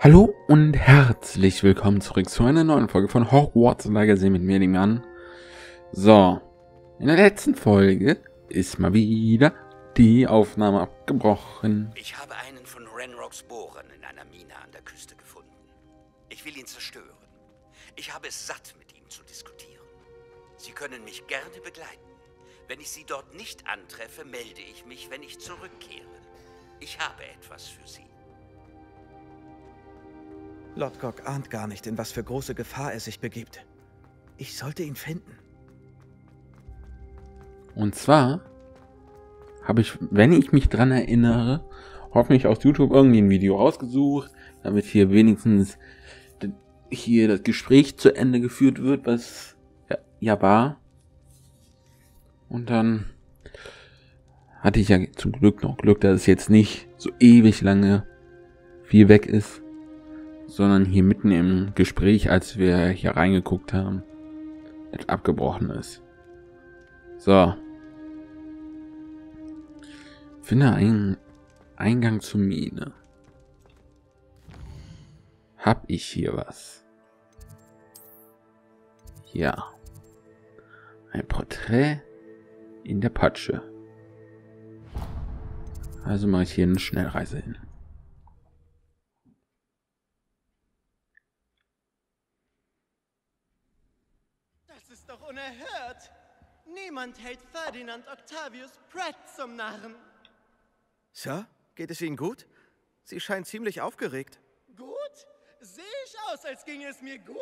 Hallo und herzlich willkommen zurück zu einer neuen Folge von Hogwarts Legacy mit mir, dem Jan. So, in der letzten Folge ist mal wieder die Aufnahme abgebrochen. Ich habe einen von Renrocks Bohren in einer Mine an der Küste gefunden. Ich will ihn zerstören. Ich habe es satt, mit ihm zu diskutieren. Sie können mich gerne begleiten. Wenn ich Sie dort nicht antreffe, melde ich mich, wenn ich zurückkehre. Ich habe etwas für Sie. Lord ahnt gar nicht, in was für große Gefahr er sich begibt. Ich sollte ihn finden. Und zwar habe ich, wenn ich mich dran erinnere, hoffentlich aus YouTube irgendwie ein Video rausgesucht, damit hier wenigstens hier das Gespräch zu Ende geführt wird, was ja, ja war. Und dann hatte ich ja zum Glück noch Glück, dass es jetzt nicht so ewig lange viel weg ist sondern hier mitten im Gespräch, als wir hier reingeguckt haben, abgebrochen ist. So. Finde einen Eingang zur Mine. Hab ich hier was? Ja. Ein Porträt in der Patsche. Also mache ich hier eine Schnellreise hin. Niemand hält Ferdinand Octavius Pratt zum Narren. Sir, geht es Ihnen gut? Sie scheint ziemlich aufgeregt. Gut? Sehe ich aus, als ginge es mir gut?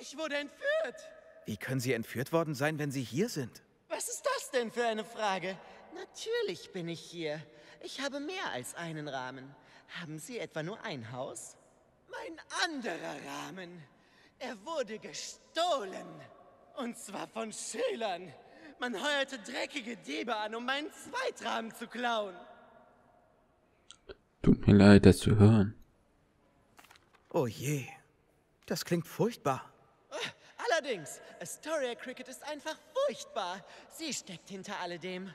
Ich wurde entführt. Wie können Sie entführt worden sein, wenn Sie hier sind? Was ist das denn für eine Frage? Natürlich bin ich hier. Ich habe mehr als einen Rahmen. Haben Sie etwa nur ein Haus? Mein anderer Rahmen. Er wurde gestohlen. Und zwar von Schülern. Man heuerte dreckige Diebe an, um meinen Zweitrahmen zu klauen. Tut mir leid, das zu hören. Oh je, das klingt furchtbar. Allerdings, Astoria Cricket ist einfach furchtbar. Sie steckt hinter alledem.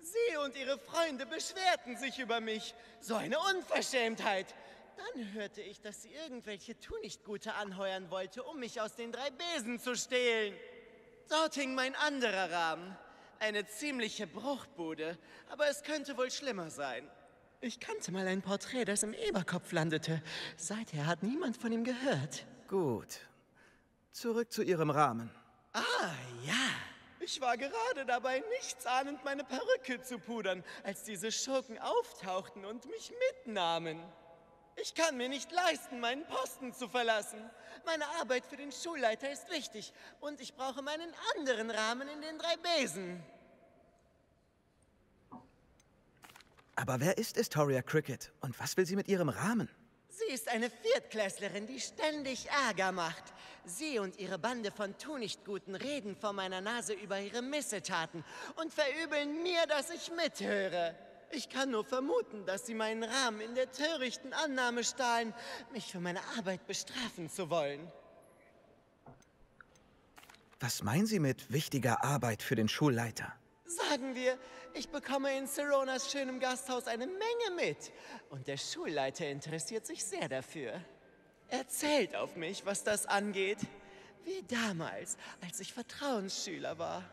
Sie und ihre Freunde beschwerten sich über mich. So eine Unverschämtheit. Dann hörte ich, dass sie irgendwelche Tunichtgute anheuern wollte, um mich aus den drei Besen zu stehlen. Dort hing mein anderer Rahmen. Eine ziemliche Bruchbude, aber es könnte wohl schlimmer sein. Ich kannte mal ein Porträt, das im Eberkopf landete. Seither hat niemand von ihm gehört. Gut. Zurück zu Ihrem Rahmen. Ah, ja. Ich war gerade dabei, nichtsahnend meine Perücke zu pudern, als diese Schurken auftauchten und mich mitnahmen. Ich kann mir nicht leisten, meinen Posten zu verlassen. Meine Arbeit für den Schulleiter ist wichtig und ich brauche meinen anderen Rahmen in den drei Besen. Aber wer ist Astoria Cricket und was will sie mit ihrem Rahmen? Sie ist eine Viertklässlerin, die ständig Ärger macht. Sie und ihre Bande von Tunichtguten reden vor meiner Nase über ihre Missetaten und verübeln mir, dass ich mithöre. Ich kann nur vermuten, dass Sie meinen Rahmen in der törichten Annahme stahlen, mich für meine Arbeit bestrafen zu wollen. Was meinen Sie mit wichtiger Arbeit für den Schulleiter? Sagen wir, ich bekomme in Seronas schönem Gasthaus eine Menge mit. Und der Schulleiter interessiert sich sehr dafür. Er zählt auf mich, was das angeht. Wie damals, als ich Vertrauensschüler war.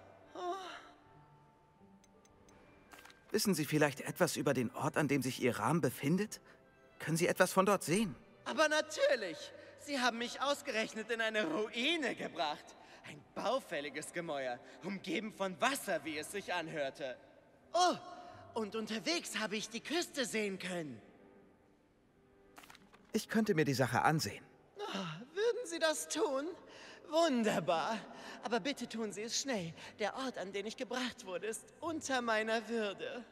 Wissen Sie vielleicht etwas über den Ort, an dem sich Ihr Rahmen befindet? Können Sie etwas von dort sehen? Aber natürlich! Sie haben mich ausgerechnet in eine Ruine gebracht. Ein baufälliges Gemäuer, umgeben von Wasser, wie es sich anhörte. Oh, und unterwegs habe ich die Küste sehen können. Ich könnte mir die Sache ansehen. Oh, würden Sie das tun? Wunderbar. Aber bitte tun Sie es schnell. Der Ort, an den ich gebracht wurde, ist unter meiner Würde.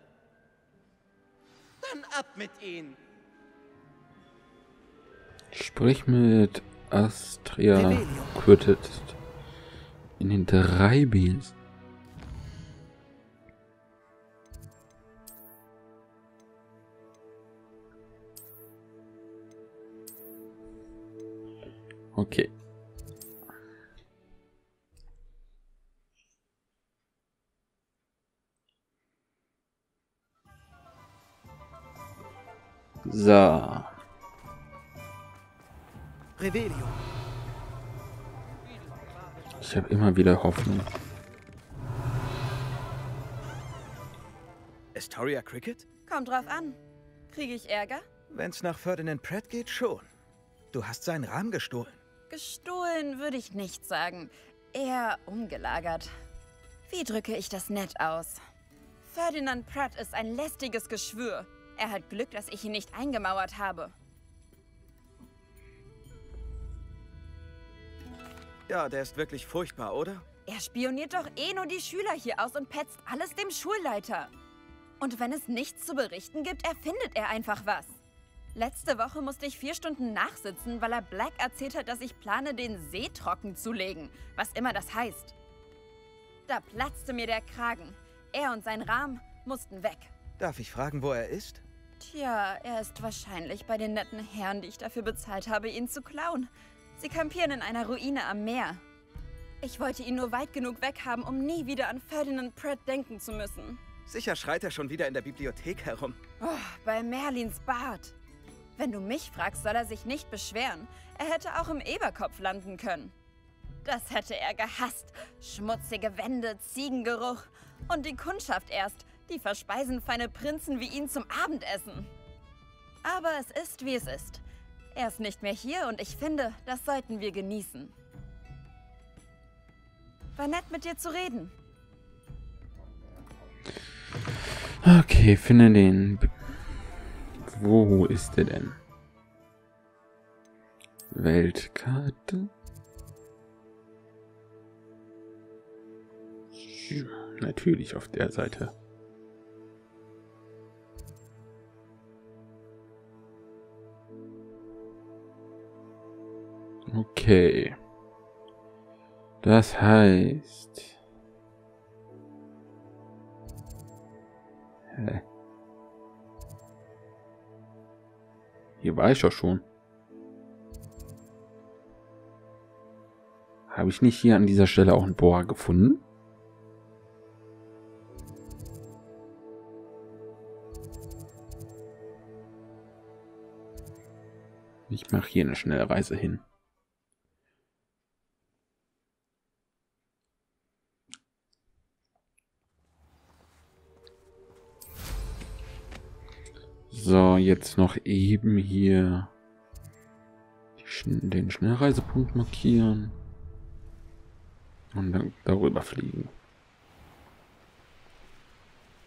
Dann ab mit Ihnen. Sprich mit Astria Quitted in den drei Beans. Okay. So. Revelio. Ich habe immer wieder Hoffnung. Astoria Cricket? Kommt drauf an. Kriege ich Ärger? Wenn's nach Ferdinand Pratt geht, schon. Du hast seinen Rahmen gestohlen. Gestohlen würde ich nicht sagen. Eher umgelagert. Wie drücke ich das nett aus? Ferdinand Pratt ist ein lästiges Geschwür. Er hat Glück, dass ich ihn nicht eingemauert habe. Ja, der ist wirklich furchtbar, oder? Er spioniert doch eh nur die Schüler hier aus und petzt alles dem Schulleiter. Und wenn es nichts zu berichten gibt, erfindet er einfach was. Letzte Woche musste ich vier Stunden nachsitzen, weil er Black erzählt hat, dass ich plane, den See trocken zu legen. Was immer das heißt. Da platzte mir der Kragen. Er und sein Rahmen mussten weg. Darf ich fragen, wo er ist? Tja, er ist wahrscheinlich bei den netten Herren, die ich dafür bezahlt habe, ihn zu klauen. Sie kampieren in einer Ruine am Meer. Ich wollte ihn nur weit genug weghaben, um nie wieder an Ferdinand Pratt denken zu müssen. Sicher schreit er schon wieder in der Bibliothek herum. Oh, bei Merlins Bart. Wenn du mich fragst, soll er sich nicht beschweren. Er hätte auch im Eberkopf landen können. Das hätte er gehasst. Schmutzige Wände, Ziegengeruch. Und die Kundschaft erst. Die verspeisen feine Prinzen wie ihn zum Abendessen. Aber es ist, wie es ist. Er ist nicht mehr hier und ich finde, das sollten wir genießen. War nett mit dir zu reden. Okay, finde den. Wo ist der denn? Weltkarte? Natürlich auf der Seite. Okay. Das heißt... Hä? Hier war ich doch schon. Habe ich nicht hier an dieser Stelle auch einen Bohrer gefunden? Ich mache hier eine schnelle Reise hin. So, jetzt noch eben hier den Schnellreisepunkt markieren und dann darüber fliegen.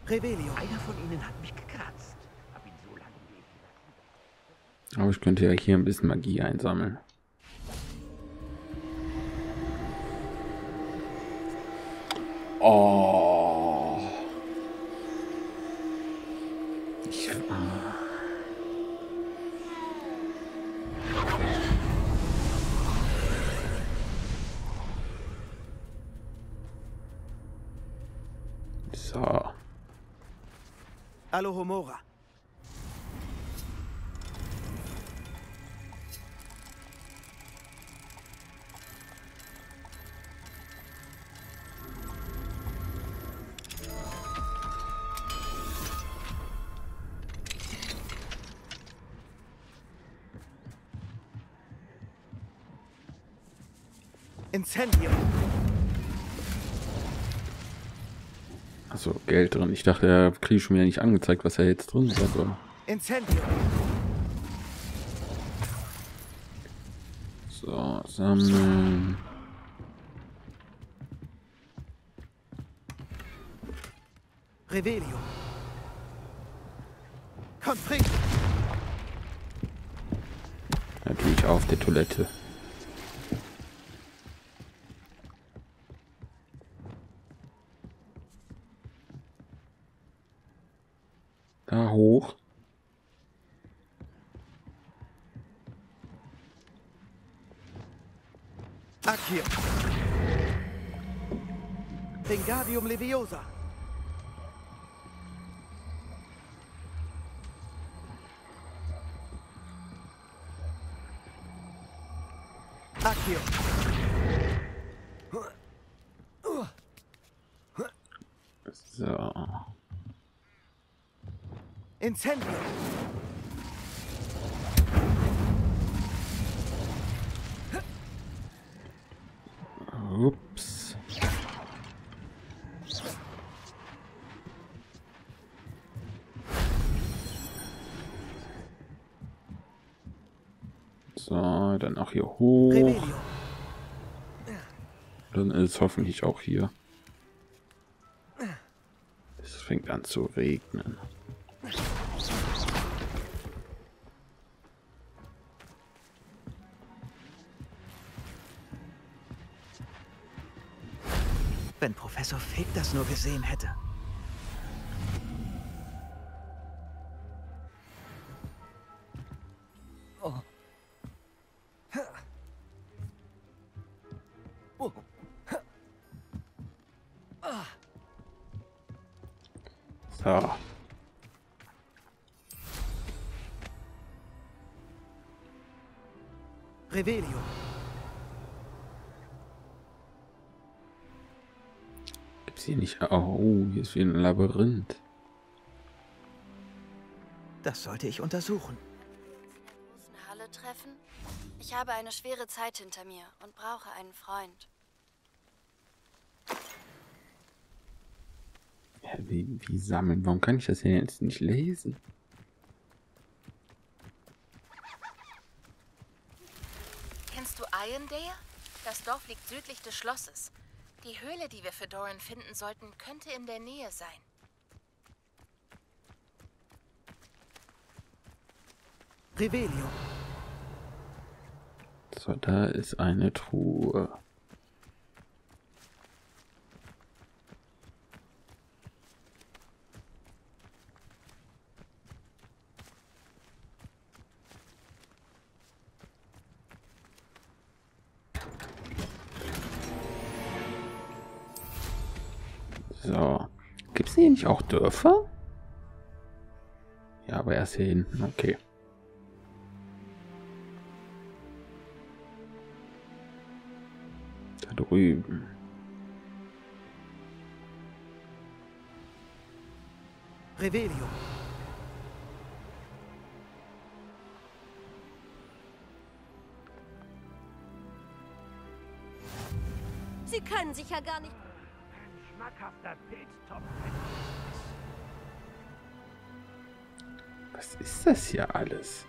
Revelio. Einer von ihnen hat mich gekratzt. Hab ihn so lange leben. Aber ich könnte ja hier ein bisschen Magie einsammeln. Oh. Ich, ah. So. Alohomora. Incendio. Also Geld drin. Ich dachte, er kriegt schon wieder nicht angezeigt, was er jetzt drin. Aber Incendio. so, sammeln. Revelio. Confringo. Natürlich auf der Toilette. Da hoch. Accio. Wingardium Leviosa. Accio. So. Incendio. So, dann auch hier hoch. Dann ist hoffentlich auch hier. Es fängt an zu regnen. Wenn Professor Fig das nur gesehen hätte. Oh, hier ist wie ein Labyrinth. Das sollte ich untersuchen. Halle treffen? Ich habe eine schwere Zeit hinter mir und brauche einen Freund. Ja, wie, wie sammeln? Warum kann ich das hier jetzt nicht lesen? Kennst du Irondale? Das Dorf liegt südlich des Schlosses. Die Höhle, die wir für Doran finden sollten, könnte in der Nähe sein. Revelio. So, da ist eine Truhe. So. Gibt es hier nicht auch Dörfer? Ja, aber erst hier hinten. Okay. Da drüben. Revelio. Sie können sich ja gar nicht. Was ist das hier alles?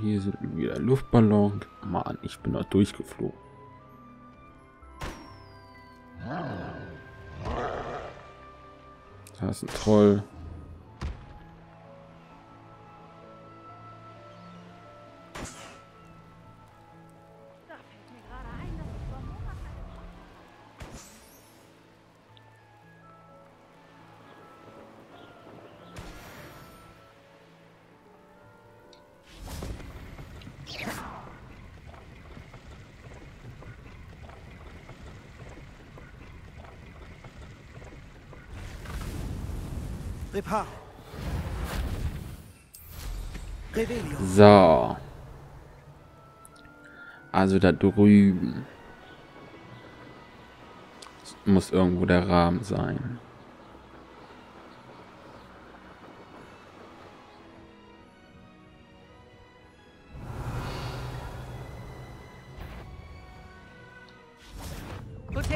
Hier sind wieder Luftballon. Mann, ich bin da durchgeflogen. Da ist ein Troll. Reparo. Revelio. So. Also da drüben. Muss irgendwo der Rahmen sein.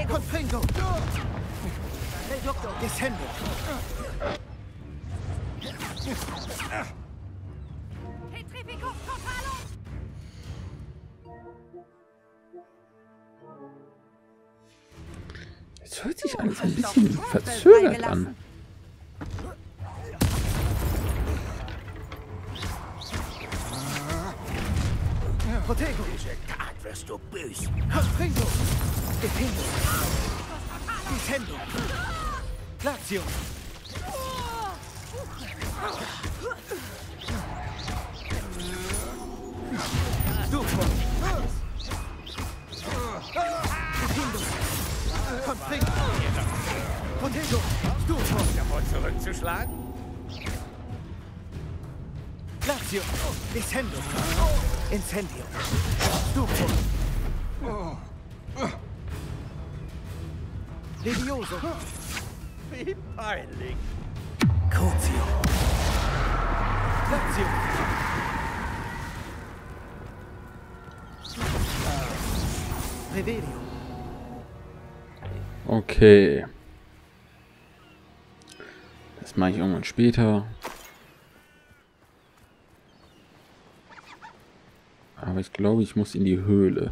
Confringo. Descendo. Es hört sich alles ein bisschen verzögert an. Protego. Tat wirst du böse. Confringo. Defendo. Descendo. Lazio. Zurückzuschlagen? Lazio. Descendo. Incendio. Stufo. Levioso. Wie peinlich. Crucio. Lazio. Revelio. Okay. Das mache ich irgendwann später. Aber ich glaube, ich muss in die Höhle.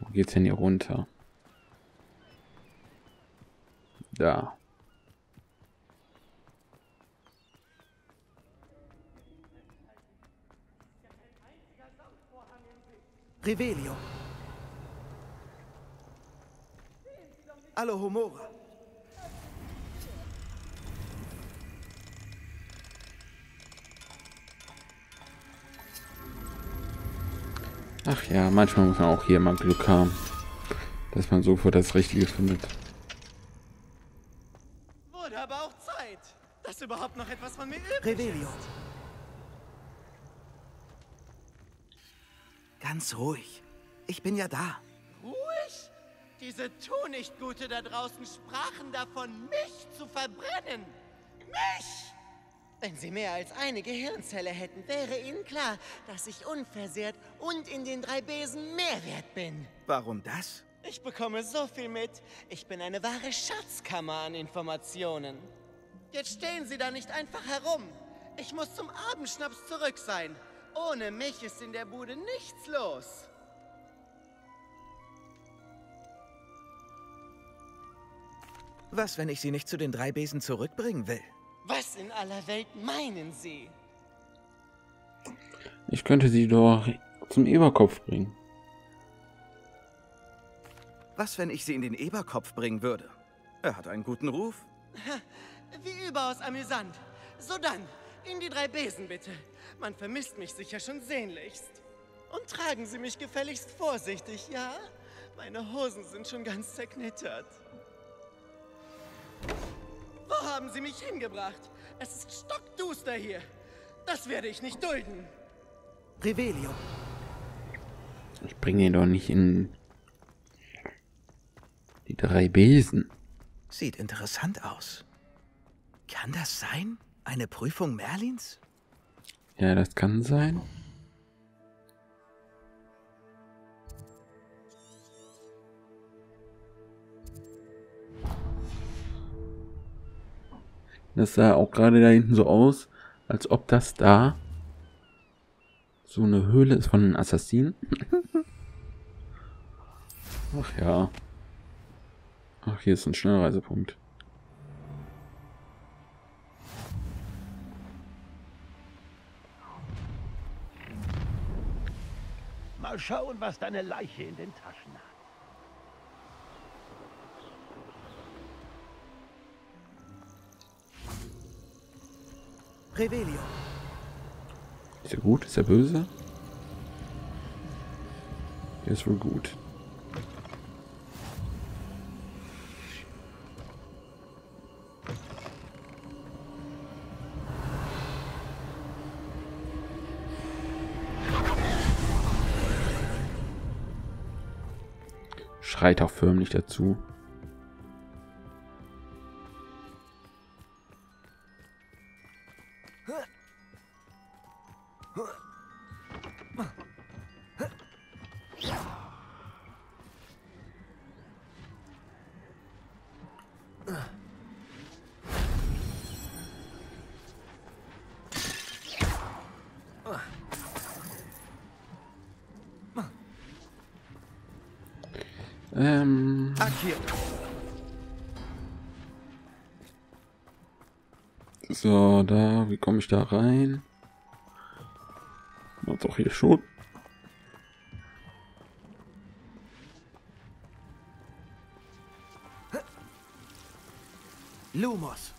Wo geht's denn hier runter? Da. Revelio. Alohomora. Ach ja, manchmal muss man auch hier mal Glück haben, dass man sofort das Richtige findet. Wurde aber auch Zeit, dass überhaupt noch etwas von mir übrig Revelio. Ganz ruhig. Ich bin ja da. Ruhig? Diese Tunichtgute da draußen sprachen davon, mich zu verbrennen. Mich! Wenn sie mehr als eine Gehirnzelle hätten, wäre ihnen klar, dass ich unversehrt und in den drei Besen mehr wert bin. Warum das? Ich bekomme so viel mit. Ich bin eine wahre Schatzkammer an Informationen. Jetzt stehen Sie da nicht einfach herum. Ich muss zum Abendschnaps zurück sein. Ohne mich ist in der Bude nichts los. Was, wenn ich sie nicht zu den drei Besen zurückbringen will? Was in aller Welt meinen Sie? Ich könnte sie doch zum Eberkopf bringen. Was, wenn ich sie in den Eberkopf bringen würde? Er hat einen guten Ruf. Wie überaus amüsant. So dann, in die drei Besen bitte. Man vermisst mich sicher schon sehnlichst. Und tragen Sie mich gefälligst vorsichtig, ja? Meine Hosen sind schon ganz zerknittert. Wo haben Sie mich hingebracht? Es ist stockduster hier. Das werde ich nicht dulden. Revelio. Ich bringe ihn doch nicht in die drei Besen. Sieht interessant aus. Kann das sein? Eine Prüfung Merlins? Ja, das kann sein. Das sah auch gerade da hinten so aus, als ob das da so eine Höhle ist von einem Assassinen. Ach ja. Ach, hier ist ein Schnellreisepunkt. Mal schauen, was deine Leiche in den Taschen hat. Revelio. Ist er gut? Ist er böse? Er ist wohl gut. Schreit auch förmlich dazu. Ähm, so, da, wie komme ich da rein? Na doch hier schon. Lumos.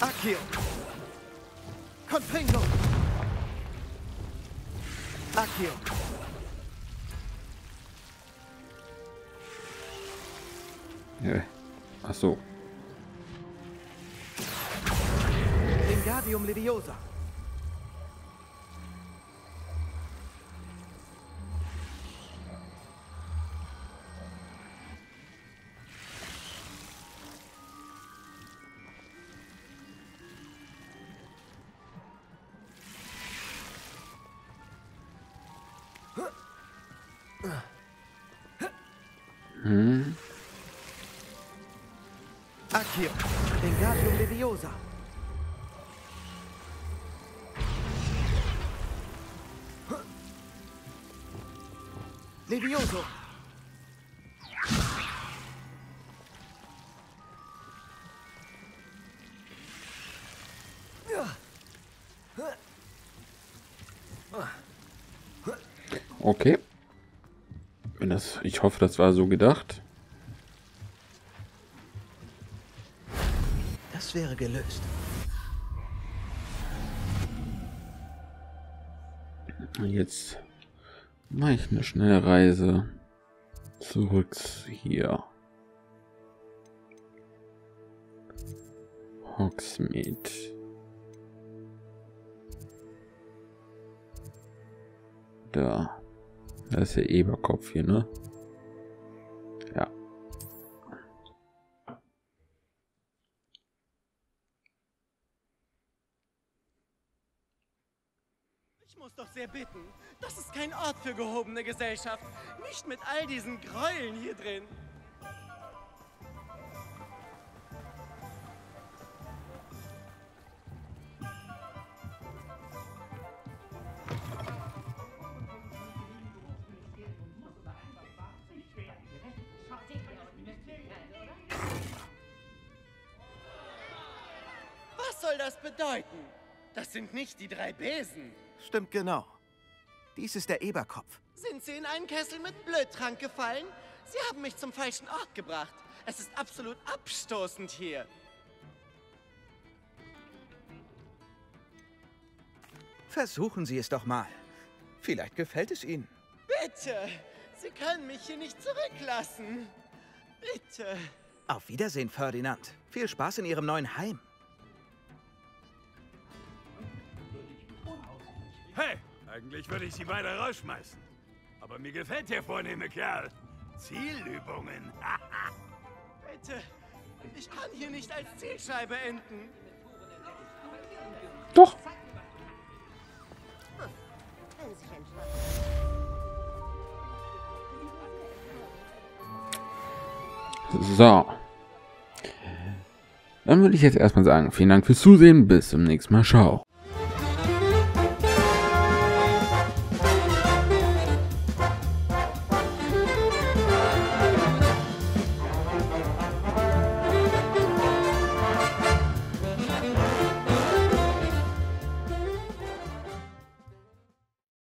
Akio. Confringo. Akio. Ja. Ach so. Wingardium Leviosa. Accio. Wingardium Leviosa. Levioso. Das, ich hoffe, das war so gedacht. Das wäre gelöst. Jetzt mache ich eine schnelle Reise zurück hier. Hogsmeade. Da. Da ist der Eberkopf hier, ne? Ja. Ich muss doch sehr bitten. Das ist kein Ort für gehobene Gesellschaft. Nicht mit all diesen Gräueln hier drin. Soll das bedeuten? Das sind nicht die drei Besen. Stimmt genau. Dies ist der Eberkopf. Sind Sie in einen Kessel mit Blödtrank gefallen? Sie haben mich zum falschen Ort gebracht. Es ist absolut abstoßend hier. Versuchen Sie es doch mal. Vielleicht gefällt es Ihnen. Bitte! Sie können mich hier nicht zurücklassen. Bitte. Auf Wiedersehen, Ferdinand. Viel Spaß in Ihrem neuen Heim. Hey, eigentlich würde ich sie beide rausschmeißen. Aber mir gefällt der vornehme Kerl. Zielübungen. Bitte. Ich kann hier nicht als Zielscheibe enden. Doch. So. Dann würde ich jetzt erstmal sagen, vielen Dank fürs Zusehen. Bis zum nächsten Mal. Ciao.